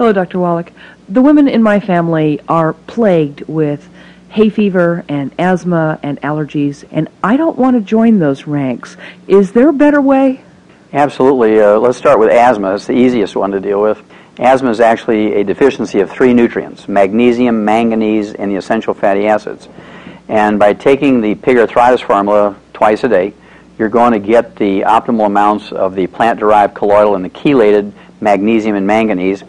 Hello, Dr. Wallach. The women in my family are plagued with hay fever and asthma and allergies, and I don't want to join those ranks. Is there a better way? Absolutely. Uh, let's start with asthma. It's the easiest one to deal with. Asthma is actually a deficiency of three nutrients magnesium, manganese, and the essential fatty acids. And by taking the pig arthritis formula twice a day, you're going to get the optimal amounts of the plant derived colloidal and the chelated magnesium and manganese.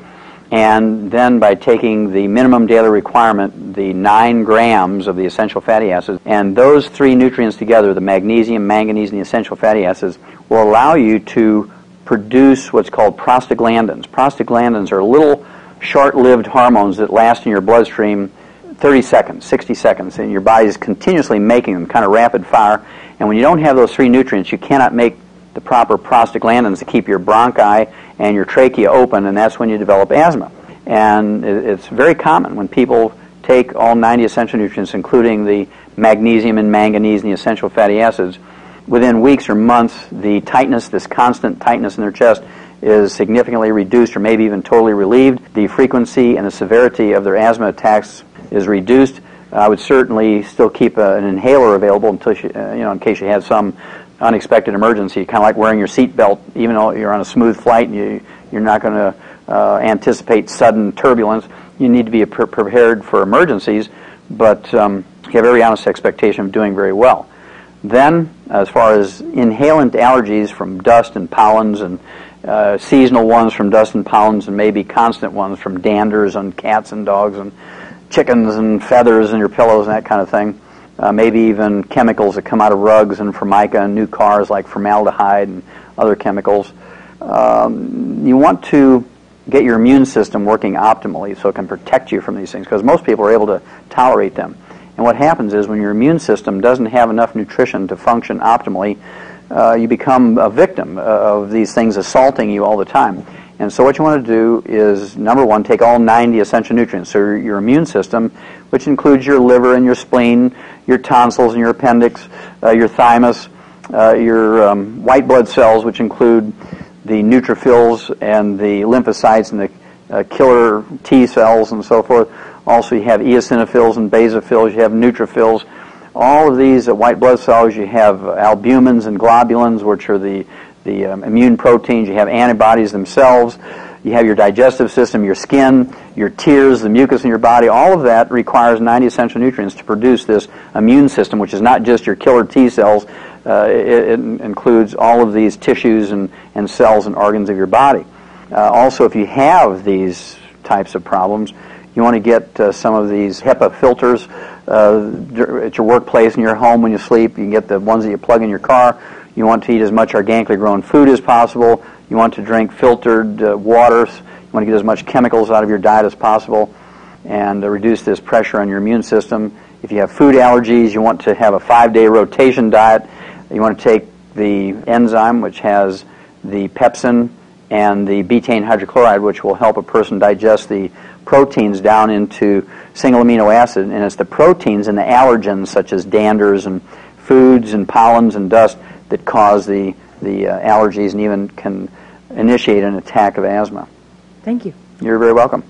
And then by taking the minimum daily requirement, the 9 grams of the essential fatty acids, and those three nutrients together, the magnesium, manganese, and the essential fatty acids, will allow you to produce what's called prostaglandins. Prostaglandins are little short-lived hormones that last in your bloodstream 30 seconds, 60 seconds, and your body is continuously making them, kind of rapid fire. And when you don't have those three nutrients, you cannot make the proper prostaglandins to keep your bronchi and your trachea open, and that's when you develop asthma. And it's very common when people take all 90 essential nutrients, including the magnesium and manganese and the essential fatty acids, within weeks or months, the tightness, this constant tightness in their chest, is significantly reduced or maybe even totally relieved. The frequency and the severity of their asthma attacks is reduced. I would certainly still keep a, an inhaler available until you, uh, you know in case you have some unexpected emergency. Kind of like wearing your seatbelt, even though you're on a smooth flight and you you're not going to uh, anticipate sudden turbulence. You need to be pre- prepared for emergencies, but um, you have every honest expectation of doing very well. Then, as far as inhalant allergies from dust and pollens and uh, seasonal ones from dust and pollens and maybe constant ones from danders on cats and dogs and chickens and feathers in your pillows and that kind of thing. Uh, maybe even chemicals that come out of rugs and formica and new cars like formaldehyde and other chemicals. Um, you want to get your immune system working optimally so it can protect you from these things because most people are able to tolerate them. And what happens is when your immune system doesn't have enough nutrition to function optimally, uh, you become a victim uh, of these things assaulting you all the time. And so what you want to do is, number one, take all 90 essential nutrients. So your, immune system, which includes your liver and your spleen, your tonsils and your appendix, uh, your thymus, uh, your um, white blood cells, which include the neutrophils and the lymphocytes and the uh, killer T cells and so forth, also, you have eosinophils and basophils. You have neutrophils. All of these white blood cells, you have albumins and globulins, which are the, the um, immune proteins. You have antibodies themselves. You have your digestive system, your skin, your tears, the mucus in your body. All of that requires 90 essential nutrients to produce this immune system, which is not just your killer T cells. Uh, it, it, includes all of these tissues and, and cells and organs of your body. Uh, also, if you have these types of problems, you want to get uh, some of these HEPA filters uh, at your workplace and your home when you sleep. You can get the ones that you plug in your car. You want to eat as much organically grown food as possible. You want to drink filtered uh, waters. You want to get as much chemicals out of your diet as possible and uh, reduce this pressure on your immune system. If you have food allergies, you want to have a five-day rotation diet. You want to take the enzyme, which has the pepsin and the betaine hydrochloride, which will help a person digest the proteins down into single amino acid, and it's the proteins and the allergens such as danders and foods and pollens and dust that cause the, the uh, allergies and even can initiate an attack of asthma. Thank you. You're very welcome.